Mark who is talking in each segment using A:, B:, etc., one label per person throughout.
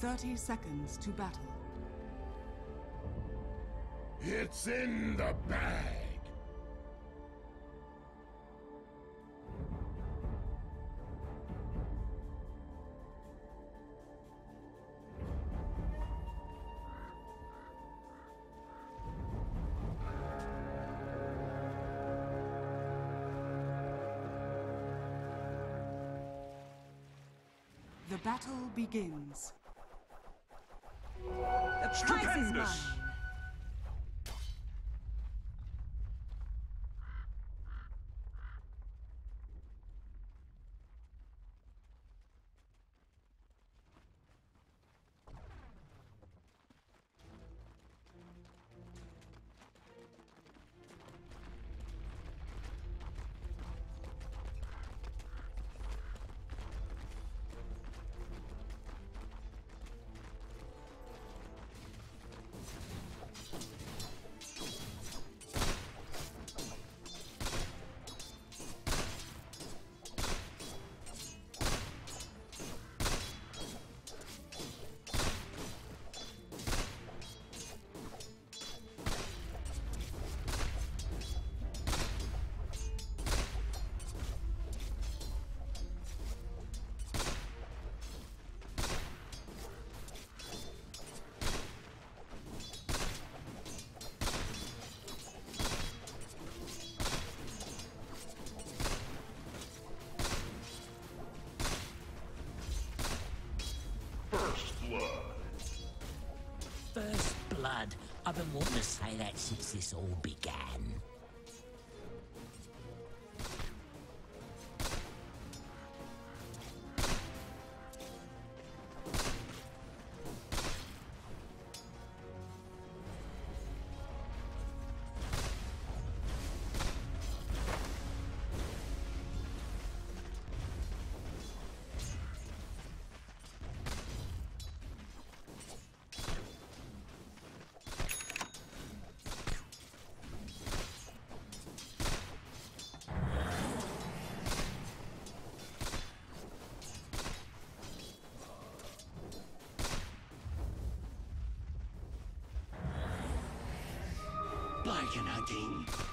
A: 30 seconds to battle.
B: It's in the bag.
A: The battle begins.
C: Prize
D: I've been wanting to say that since this all began.
E: Bargain hunting.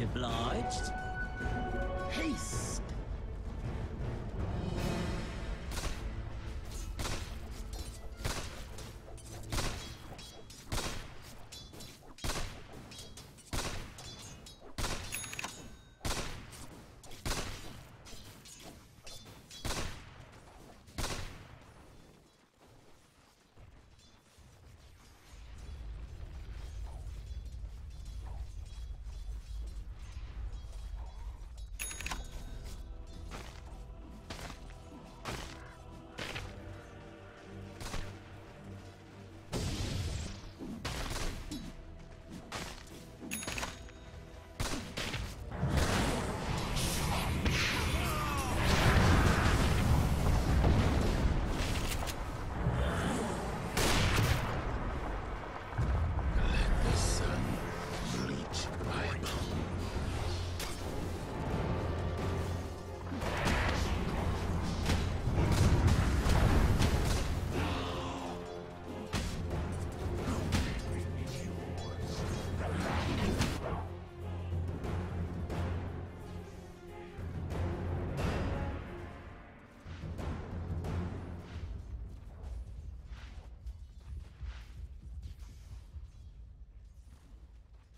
E: Obliged.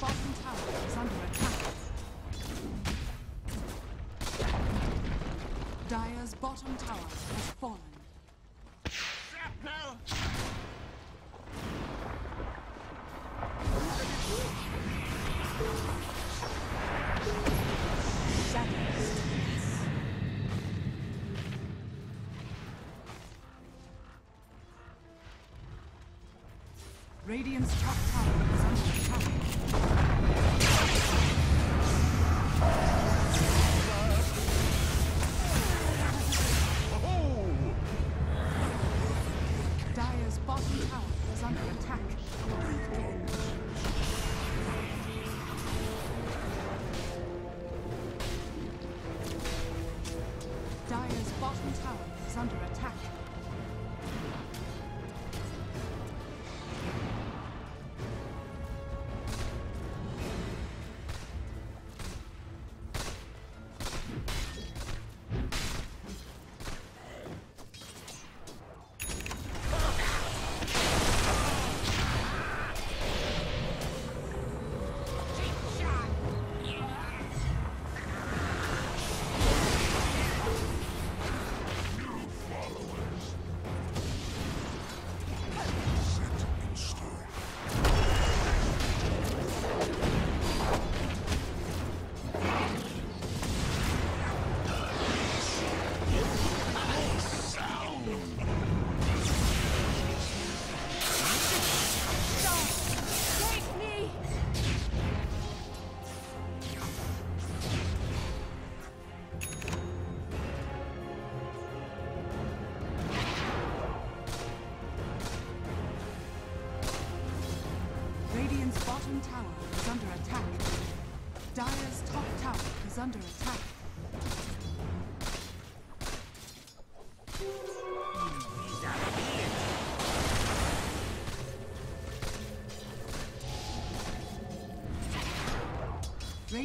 A: Bottom tower is under attack. Dire's bottom tower has fallen. Shadows. Radiant's top tower is under attack.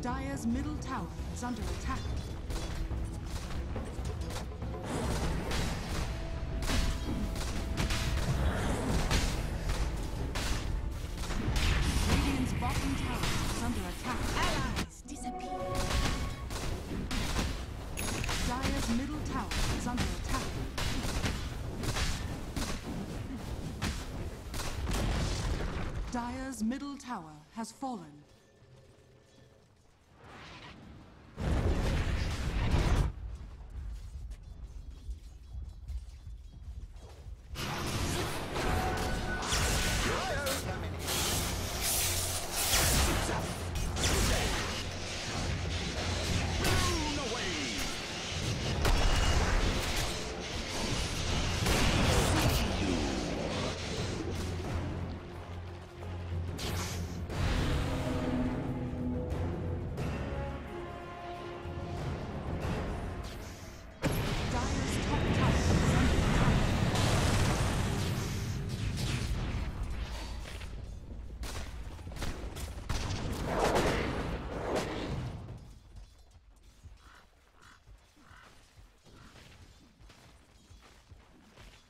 A: Dire's middle tower is under attack. Radiant's bottom tower is under attack.
C: allies disappear.
A: Dire's middle tower is under attack. Dire's middle tower has fallen.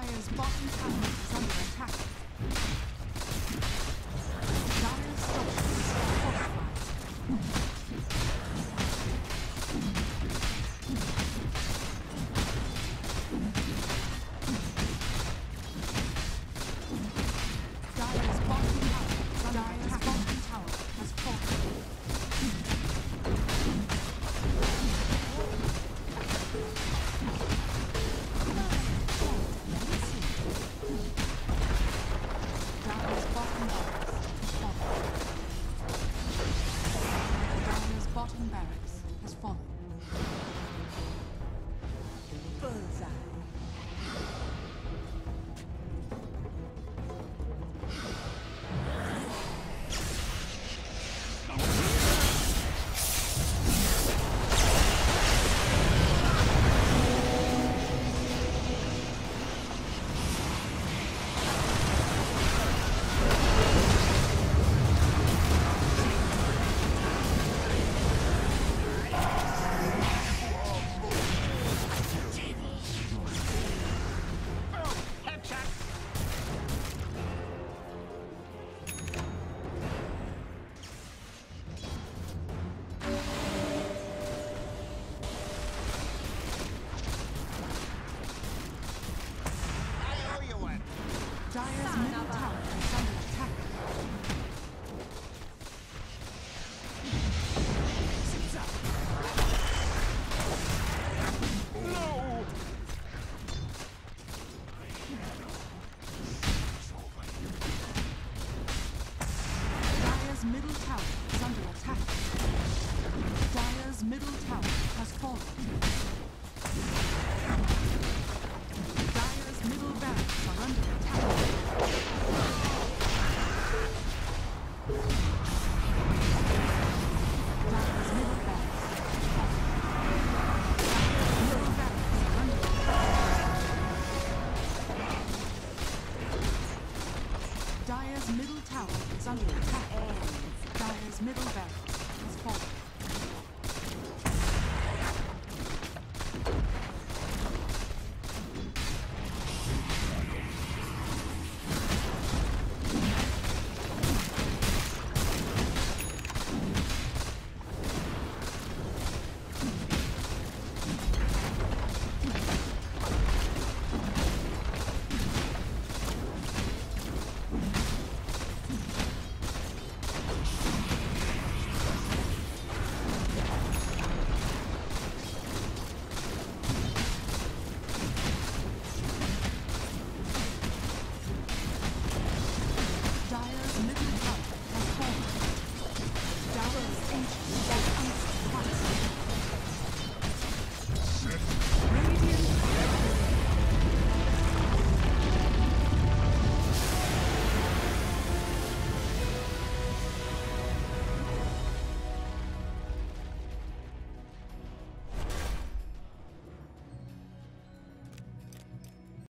A: Dire's bottom tower